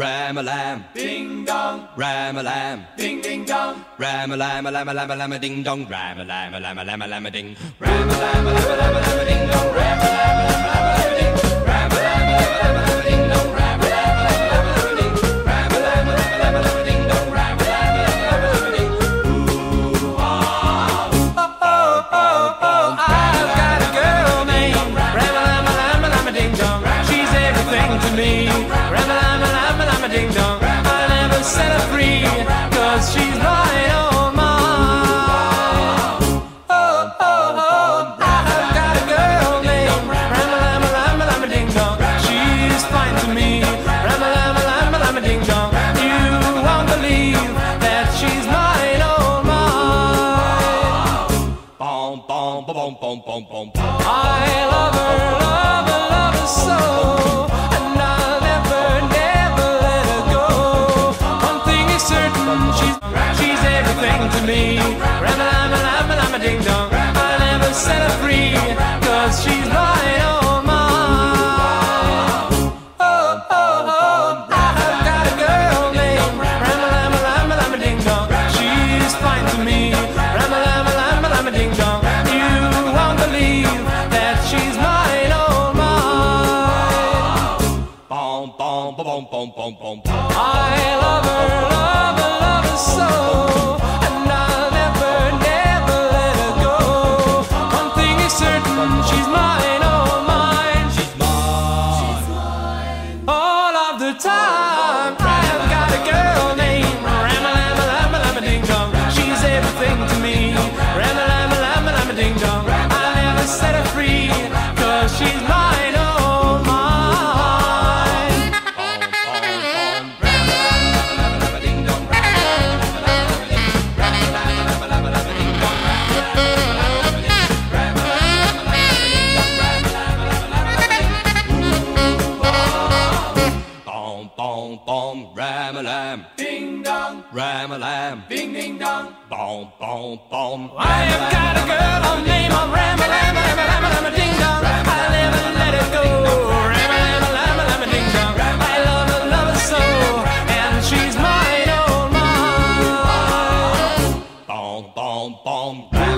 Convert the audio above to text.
Ram a lam, ding dong, ram a lam, ding ding dong, ram a lam a lam a lam a lam a ding dong, ram a lam a lam a lam a lam a ding, ram a lam a lam a lam a lam a ding dong, ram a lam a lam a lam a lam a ding, ram a lam a lam a lam a lam a ding dong, ram a lam a lam a lam a lam a ding, ram a lam a lam a lam a lam a ding dong, ram a lam a lam a lam a lam a ding. Ooh ah, oh oh oh oh, I've got a girl named Lama Lama Lama Ding Dong. She's everything to me. Set her free, cause she's mine, oh mine. Oh oh oh, I've got a girl named Rama Lama Lama Lama Ding Dong. She's fine to me. Rama Lama Lama Lama Ding Dong. You won't believe that she's mine, oh mine. bom bom bom bom bom bom bom. I love her, love her, love her so, she's she's everything to me. Lama lama lama ding dong. I'll never set her free, cause she's mine, oh mine. Oh oh oh, I've got a girl named lama lama lama ding dong. She's fine to me. Lama lama lama ding dong. You won't believe that she's mine, oh mine. Bom bom bom bom bom bom bom. I love time, dong, ram a lam, ding ding dong, boom boom boom. I have got a girl, her name I'm ram a lam, ram a lam, ram a ding dong. I live and let it go, ram a lam, ram a lam, ding dong. I love her, love her so, and she's mine, oh mine. Boom boom boom.